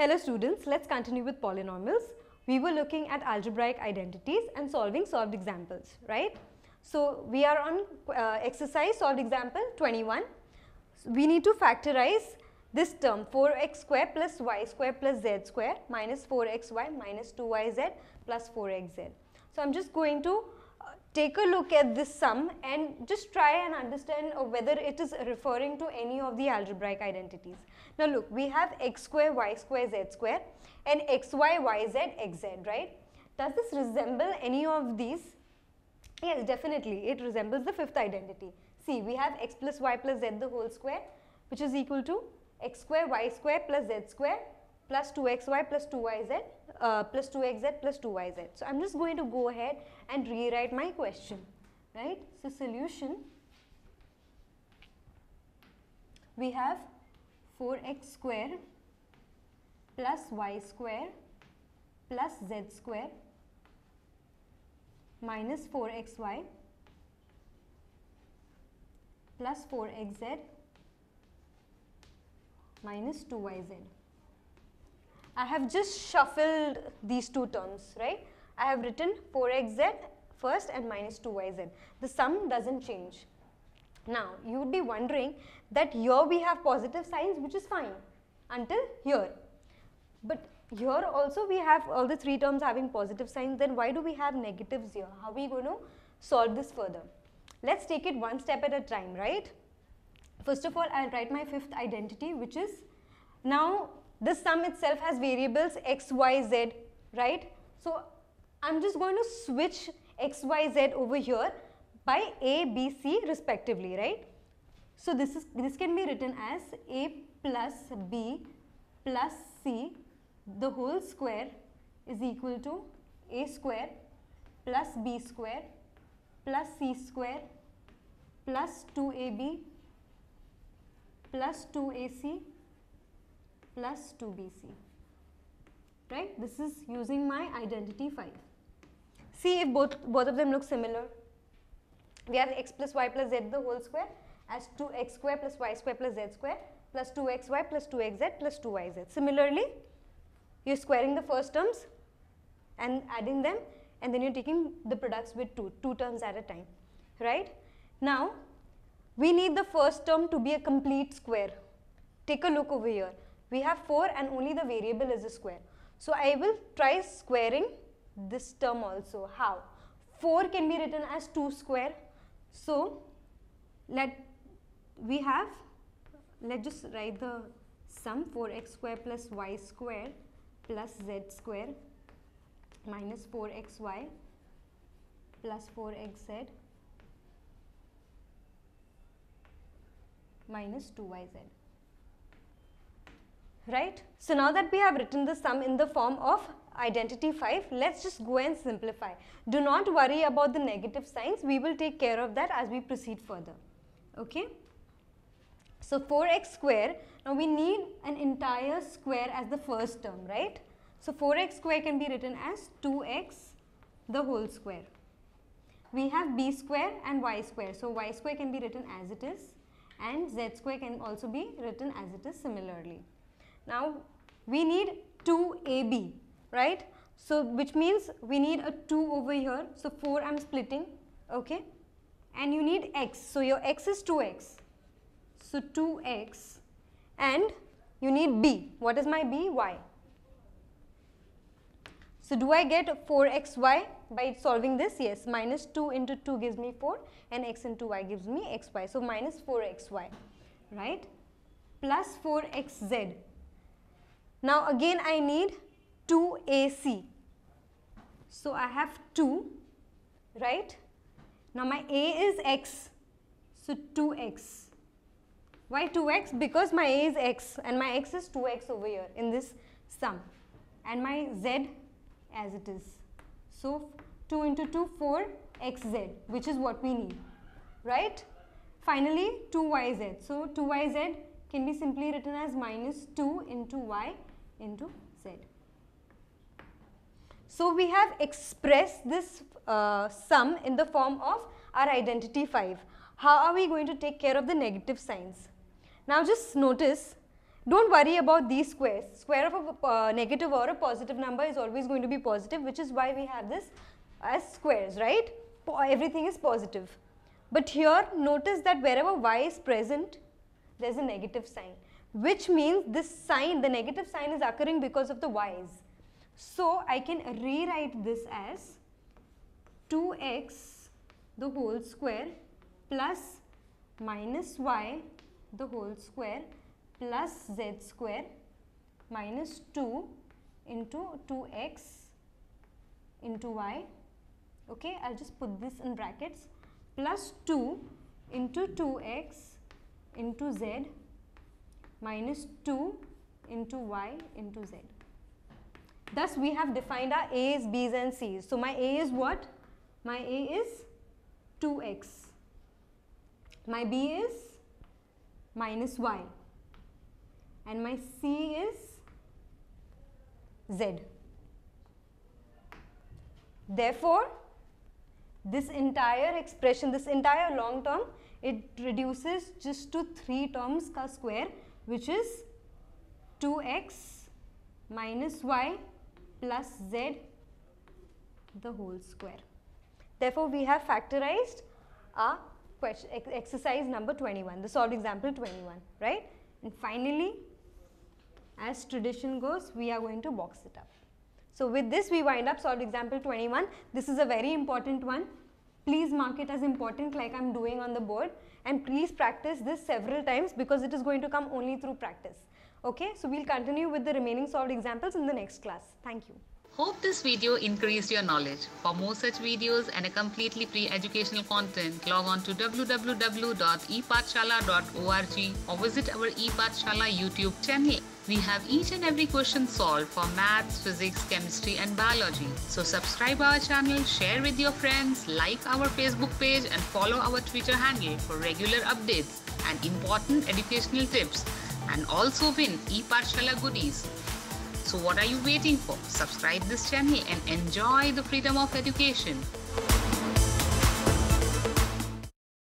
Hello students, let's continue with polynomials. We were looking at algebraic identities and solving solved examples, right? So we are on uh, exercise solved example 21. We need to factorize this term 4x square plus y square plus z square minus 4xy minus 2yz plus 4xz. So I'm just going to take a look at this sum and just try and understand uh, whether it is referring to any of the algebraic identities. Now look, we have x square, y square, z square and xy, yz, xz, right? Does this resemble any of these? Yes, definitely. It resembles the fifth identity. See, we have x plus y plus z the whole square which is equal to x square y square plus z square plus 2xy plus 2yz uh, plus 2xz plus 2yz. So, I am just going to go ahead and rewrite my question, right. So, solution we have 4x square plus y square plus z square minus 4xy plus 4xz minus 2yz. I have just shuffled these two terms, right? I have written 4xz first and minus 2yz. The sum doesn't change. Now, you would be wondering that here we have positive signs which is fine until here. But here also we have all the three terms having positive signs then why do we have negatives here? How are we going to solve this further? Let's take it one step at a time, right? First of all, I'll write my fifth identity which is now this sum itself has variables x, y, z, right? So, I'm just going to switch x, y, z over here by a, b, c respectively, right? So, this is this can be written as a plus b plus c the whole square is equal to a square plus b square plus c square plus 2ab plus 2ac plus 2bc right this is using my identity 5 see if both both of them look similar we have x plus y plus z the whole square as 2x square plus y square plus z square plus 2xy plus 2xz plus 2yz similarly you're squaring the first terms and adding them and then you're taking the products with two, two terms at a time, right? Now, we need the first term to be a complete square. Take a look over here. We have 4 and only the variable is a square. So, I will try squaring this term also. How? 4 can be written as 2 square. So, let we have, let just write the sum 4x square plus y square plus z square minus 4xy plus 4xz minus 2yz. Right? So now that we have written the sum in the form of identity 5, let's just go and simplify. Do not worry about the negative signs, we will take care of that as we proceed further. Okay? So 4x square, now we need an entire square as the first term, right? So 4x square can be written as 2x the whole square. We have b square and y square. So y square can be written as it is and z square can also be written as it is similarly. Now we need 2ab, right? So which means we need a 2 over here. So 4 I am splitting, okay? And you need x. So your x is 2x. So 2x and you need b. What is my b? y. So do I get 4xy by solving this? Yes, minus 2 into 2 gives me 4 and x into y gives me xy. So minus 4xy, right? Plus 4xz. Now again I need 2ac. So I have 2, right? Now my a is x, so 2x. Why 2x? Because my a is x and my x is 2x over here in this sum and my z as it is. So 2 into 2 4 xz which is what we need right. Finally 2yz. So 2yz can be simply written as minus 2 into y into z. So we have expressed this uh, sum in the form of our identity 5. How are we going to take care of the negative signs? Now just notice, don't worry about these squares. Square of a uh, negative or a positive number is always going to be positive which is why we have this as squares, right? Everything is positive. But here notice that wherever y is present, there is a negative sign which means this sign, the negative sign is occurring because of the y's. So, I can rewrite this as 2x the whole square plus minus y the whole square plus z square minus 2 into 2x into y okay i'll just put this in brackets plus 2 into 2x into z minus 2 into y into z. Thus, we have defined our a's, b's and c's. So, my a is what? My a is 2x. My b is minus y. And my c is z. Therefore, this entire expression, this entire long term, it reduces just to 3 terms ka square which is 2x minus y plus z the whole square. Therefore, we have factorized our question, exercise number 21, the solved example 21, right? And finally, as tradition goes, we are going to box it up. So, with this we wind up solved example 21. This is a very important one. Please mark it as important like I am doing on the board and please practice this several times because it is going to come only through practice. Okay, so we'll continue with the remaining solved examples in the next class. Thank you. Hope this video increased your knowledge. For more such videos and a completely free educational content, log on to www.epathshala.org or visit our ePaathshaala YouTube channel. We have each and every question solved for maths, physics, chemistry and biology. So subscribe our channel, share with your friends, like our Facebook page and follow our Twitter handle for regular updates and important educational tips and also win ePaathshaala goodies. So what are you waiting for? Subscribe this channel and enjoy the freedom of education.